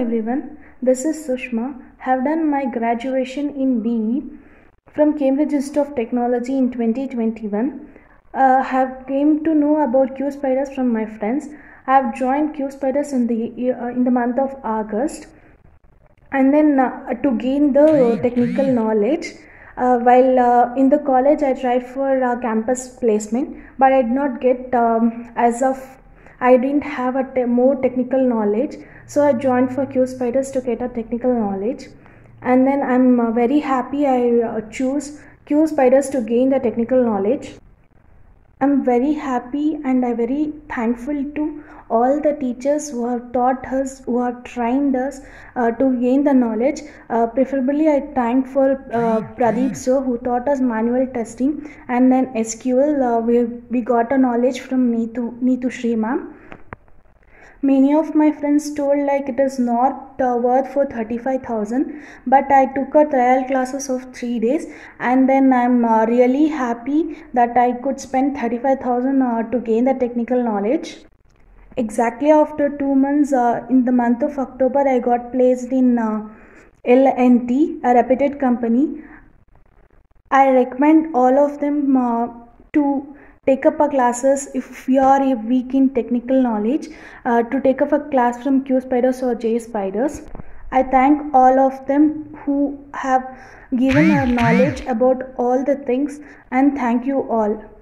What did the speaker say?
everyone. This is Sushma. Have done my graduation in BE from Cambridge Institute of Technology in 2021. Uh, have came to know about QSpiders from my friends. I have joined QSpiders in the uh, in the month of August, and then uh, to gain the technical knowledge. Uh, while uh, in the college, I tried for uh, campus placement, but I did not get um, as of I didn't have a te- more technical knowledge, so I joined for QSpiders to get a technical knowledge. And then I'm uh, very happy I uh, choose QSpiders to gain the technical knowledge. I'm very happy and I'm very thankful to all the teachers who have taught us, who have trained us uh, to gain the knowledge. Uh, preferably, I thank for uh, Pradeep sir who taught us manual testing and then SQL. Uh, we we got a knowledge from Neetu Neetu Shri ma'am. Many of my friends told like it is not uh, worth for 35,000 but I took a trial classes of 3 days and then I'm uh, really happy that I could spend 35,000 uh, to gain the technical knowledge. Exactly after 2 months uh, in the month of October I got placed in uh, LNT a reputed company. I recommend all of them uh, to take up a classes if you are a weak in technical knowledge uh, to take up a class from QSpiders or JSpiders. I thank all of them who have given our knowledge about all the things and thank you all